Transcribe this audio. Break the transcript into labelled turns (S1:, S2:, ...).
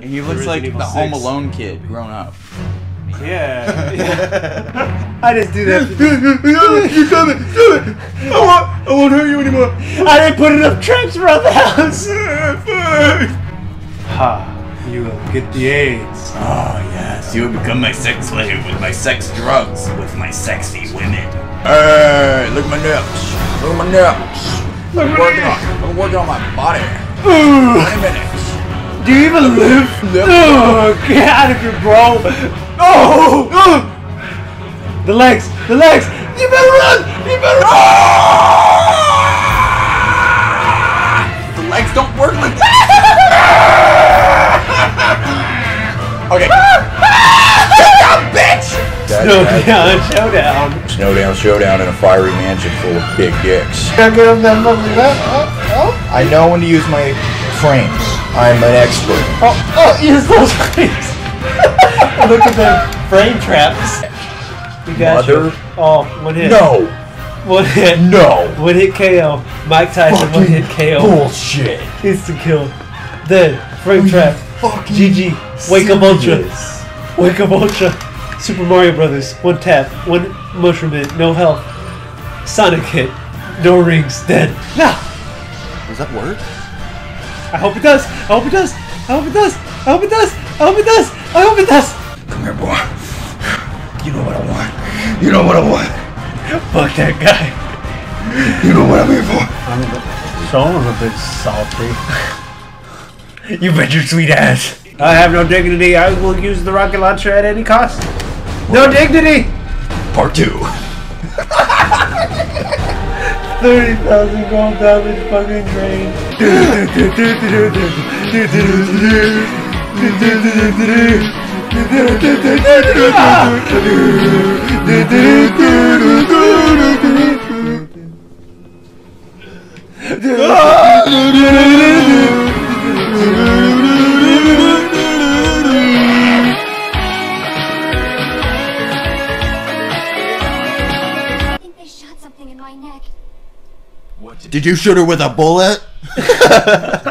S1: the.
S2: He looks like
S1: Evil
S2: the Home Alone kid grown up.
S1: Yeah. yeah. I just do that.
S3: you stop it! Stop it! I won't, I won't hurt you anymore.
S1: I didn't put enough traps around the house. Ha! You will get the AIDS.
S2: Oh yes, you will become my sex slave with my sex drugs, with my sexy women. Hey, look at my nips. Look at my nips. I'm working on. I'm working on my body. Twenty minutes.
S1: Do you even live? Oh, get out of here, bro! Oh! oh. The legs! The legs! You better run! You better run! Ah!
S2: The legs don't work like that. okay. bitch.
S1: No, showdown.
S3: Snowdown showdown in a fiery mansion full of big dicks.
S1: Can't get him that fucking.
S3: I know when to use my frames. I'm an expert.
S1: oh, oh, use those frames. Look at the frame traps. You got
S3: Mother-
S1: you. Oh, one hit.
S3: No!
S1: One hit.
S3: No!
S1: One hit KO. Mike Tyson, one hit KO.
S3: Bullshit!
S1: Instant kill. Then, frame trap.
S3: Fucking
S1: GG. Wake up Ultra. Wake up Ultra. Super Mario Brothers. One tap. One mushroom hit. No health. Sonic hit. No rings. Dead. Nah.
S2: Does that work?
S1: I hope it does. I hope it does. I hope it does. I hope it does. I hope it does. I hope it does.
S3: Come here, boy. You know what I want. You know what I want.
S1: Fuck that guy.
S3: You know what I'm here for.
S1: Someone's a bit salty. you bet your sweet ass. I have no dignity. I will use the rocket launcher at any cost. No dignity.
S3: Part two.
S1: 30,000 gold the fucking drain.
S4: I
S2: Did you shoot her with a bullet?